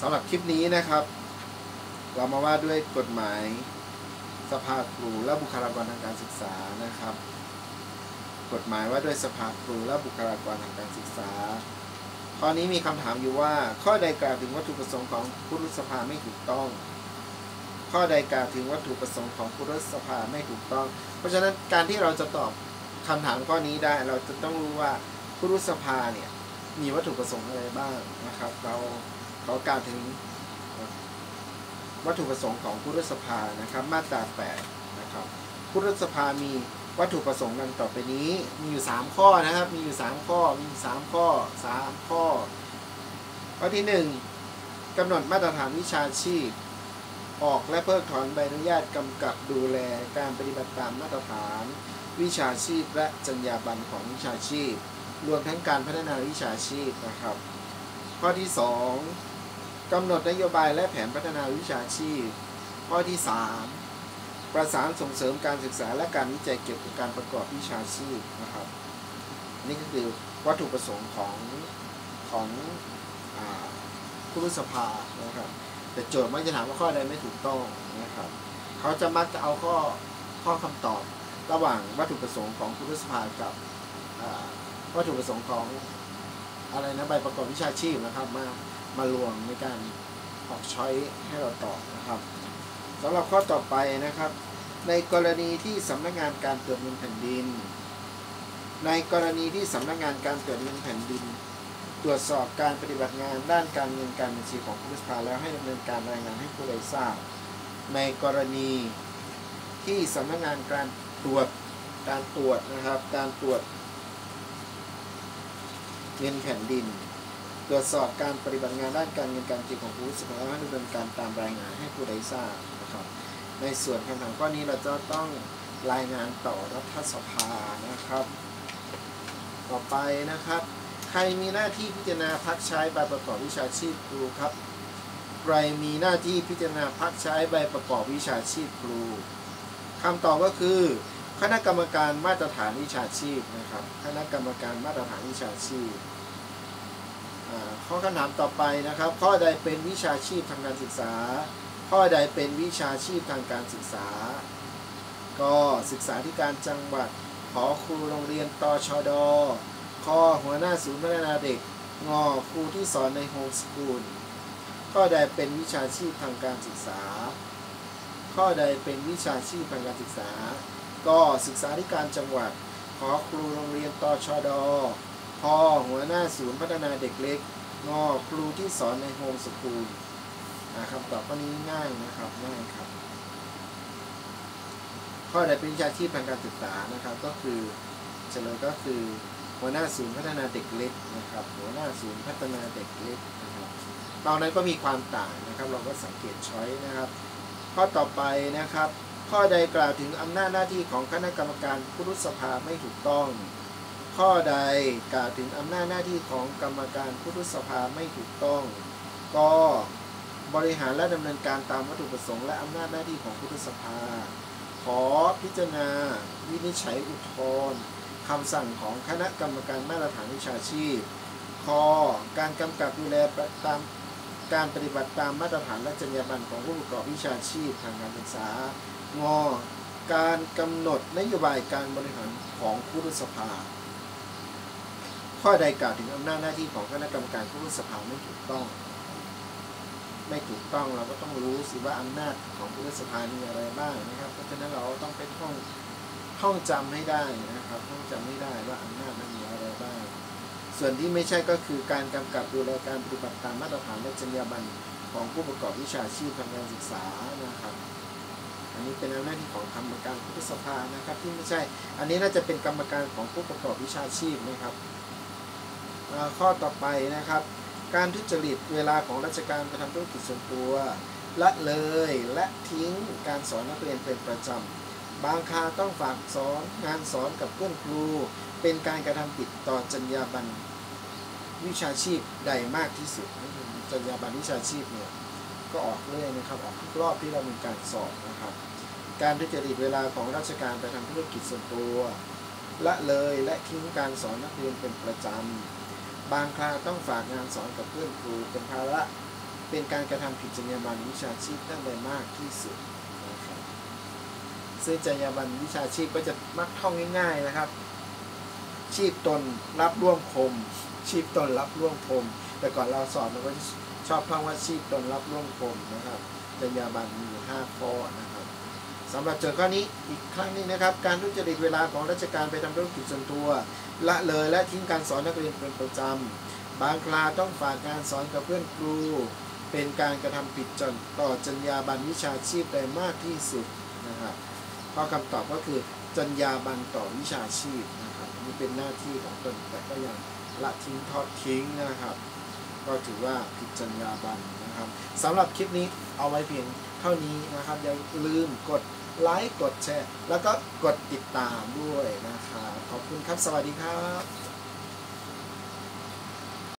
สำหรับคลิปนี้นะครับ เรามาว่าด้วยกฎหมายสภาครูและบุคลากรทางการศึกษานะครับ กฎหมายว่าด้วยสภาครูและบุคลากรทางการศึกษา ข้อนี้มีคำถามอยู่ว่า ข้อใดกล่าวถึงวัตถุประสงค์ของผู้รัฐสภาไม่ถูกต้อง ข้อใดกล่าวถึงวัตถุประสงค์ของผู้รัฐสภาไม่ถูกต้อง เพราะฉะนั้นการที่เราจะตอบคำถามข้อนี้ได้เราจะต้องรู้ว่าผู้รัฐสภาเนี่ยมีวัตถุประสงค์อะไรบ้างนะครับ เรา เขากล่าวถึงวัตถุประสงค์ของผู้รัฐสภานะครับ มาตรา8นะครับผู้รัฐสภามีวัตถุประสงค์ดังต่อไปนี้มีอยู่ 3 ข้อนะครับ มีอยู่ 3 ข้อมีอยู่3ข้อ 3 ข้อ ข้อที่ 1กำหนดมาตรฐานวิชาชีพ ออกและเพิกถอนใบอนุญาตกำกับดูแลการปฏิบัติตามมาตรฐาน วิชาชีพและจรรยาบรรณของวิชาชีพ รวมทั้งการพัฒนาวิชาชีพนะครับ ข้อที่ 2 กำหนดนโยบายและแผนพัฒนาวิชาชีพ ข้อที่ 3 ประสานส่งเสริมการศึกษาและการวิจัยเกี่ยวกับการประกอบวิชาชีพนะครับ นี่ก็คือวัตถุประสงค์ของของอผู้รู้สภานะครับ แต่โจทย์มักจะถามว่าข้อใดไม่ถูกต้องนะครับ เขาจะมักจะเอาข้อข้อคำตอบระหว่างวัตถุประสงค์ของผู้รู้สภากับวัตถุประสงค์ของอะไรนะใบประกอบวิชาชีพนะครับมา มารวมในการออกช้อยให้เราตอบนะครับสำหรับข้อต่อไปนะครับ ในกรณีที่สำนักงานการตรวจเงินแผ่นดิน ในกรณีที่สำนักงานการตรวจเงินแผ่นดิน ตรวจสอบการปฏิบัติงานด้านการเงินการบัญชีของผู้สภาแล้วให้ดำเนินการรายงานให้ผู้ใดทราบ ในกรณีที่สำนักงานการตรวจการตรวจนะครับ การตรวจเงินแผ่นดิน ตรวจสอบการปฏิบัติงานด้านการเงินการบัญชีของผู้สภาแล้วให้ดำเนินการตามรายงานให้ผู้ใดทราบนะครับ ในส่วนคำถามข้อนี้เราจะต้องรายงานต่อรัฐสภานะครับ ต่อไปนะครับ ใครมีหน้าที่พิจารณาพักใช้ใบประกอบวิชาชีพครูครับใครมีหน้าที่พิจารณาพักใช้ใบประกอบวิชาชีพครูคำตอบก็คือ คณะกรรมการมาตรฐานวิชาชีพนะครับ คณะกรรมการมาตรฐานวิชาชีพ ข้อคำถามต่อไปนะครับ ข้อใดเป็นวิชาชีพทางการศึกษา ข้อใดเป็นวิชาชีพทางการศึกษา ก็ศึกษาธิการจังหวัดขอครูโรงเรียนตชดข้อหัวหน้าศูนย์พัฒนาเด็กงอครูที่สอนในโฮมสกูลข้อใดเป็นวิชาชีพทางการศึกษา ข้อใดเป็นวิชาชีพทางการศึกษา ก็ศึกษาธิการจังหวัดขอครูโรงเรียนตชด พอหัวหน้าศูนย์พัฒนาเด็กเล็กงอครูที่สอนในโฮมสกูลอ่าคำตอบข้อนี้ง่ายนะครับง่ายครับ ข้อใดเป็นวิชาชีพทางการศึกษานะครับ ก็คือเฉลยก็คือหัวหน้าศูนย์พัฒนาเด็กเล็กนะครับ หัวหน้าศูนย์พัฒนาเด็กเล็กนะครับตอนนั้นก็มีความต่างนะครับ เราก็สังเกตช้อยนะครับ ข้อต่อไปนะครับ ข้อใดกล่าวถึงอำนาจหน้าที่ของคณะกรรมการผู้รุษภาไม่ถูกต้อง ข้อใดกล่าวถึงอำนาจหน้าที่ของกรรมการผู้รุษภาไม่ถูกต้องก็บริหารและดำเนินการตามวัตถุประสงค์และอำนาจหน้าที่ของผู้รุษภา ขอพิจารณา วินิจฉัยอุทธรณ์คำสั่งของคณะกรรมการมาตรฐานวิชาชีพคอการกำกับดูแลตามการปฏิบัติตามมาตรฐานและจรรยาบรรณของผู้ประกอบวิชาชีพทางการศึกษางอการกำหนดนโยบายการบริหารของผู้รัฐสภา ข้อใดกล่าวถึงอำนาจหน้าที่ของคณะกรรมการผู้รสภาไม่ถูกต้อง ไม่ถูกต้องเราก็ต้องรู้สิว่าอำนาจของผู้รสภามีอะไรบ้างนะครับเพราะฉะนั้นเราต้องไปท่องท่องจำให้ได้นะครับท่องจำให้ได้ว่าอำนาจนั้นมีอะไรบ้าง ส่วนที่ไม่ใช่ก็คือการกำกับดูแลการปฏิบัติตามมาตรฐานและจรรยาบรรณของผู้ประกอบวิชาชีพทางการศึกษานะครับ อันนี้เป็นอำนาจที่ของกรรมการผู้รสภานะครับ ที่ไม่ใช่ อันนี้น่าจะเป็นกรรมการของผู้ประกอบวิชาชีพนะครับ ข้อต่อไปนะครับ การทุจริตเวลาของราชการไปทำธุรกิจส่วนตัวละเลยและทิ้งการสอนนักเรียนเป็นประจำ บางคาต้องฝากสอนงานสอนกับเพื่อนครู เป็นการกระทำผิดต่อจรรยาบรรณวิชาชีพใดมากที่สุดจรรยาบรรณวิชาชีพเนี่ยก็ออกเรื่อยนะครับออกทุกรอบที่เรามีการสอบนะครับ การทุจริตเวลาของราชการไปทำธุรกิจส่วนตัว ละเลยและทิ้งการสอนนักเรียนเป็นประจำ บางคราต้องฝากงานสอนกับเพื่อนครูเป็นภาระเป็นการกระทำผิดจรรยาบรรณวิชาชีพตั้งแต่มากที่สุดนะครับซึ่งจรรยาบรรณวิชาชีพก็จะมักท่องง่าย ๆนะครับ ชีพตนรับร่วมคม ชีพตนรับร่วมคม แต่ก่อนเราสอนเราก็ชอบท่องว่าชีพตนรับร่วมคมนะครับจรรยาบรรณมีห้าข้อนะครับ สำหรับโจทย์ข้อนี้อีกครั้งนึงนะครับ การทุจริตเวลาของราชการไปทำธุรกิจส่วนตัว ละเลยและทิ้งการสอนนักเรียนเป็นประจำ บางคราต้องฝากการสอนกับเพื่อนครู เป็นการกระทำผิดจนต่อจรรยาบรรณวิชาชีพได้มากที่สุดนะครับข้อคำตอบก็คือจรรยาบรรณต่อวิชาชีพนะครับนี่เป็นหน้าที่ของตนแต่ก็ยังละทิ้งทอดทิ้งนะครับ ก็ถือว่าผิดจรรยาบรรณนะครับสำหรับคลิปนี้เอาไว้เพียงเท่านี้นะครับอย่าลืมกด ไลค์กดแชร์ แล้วก็กดติดตามด้วยนะครับขอบคุณครับ สวัสดีครับ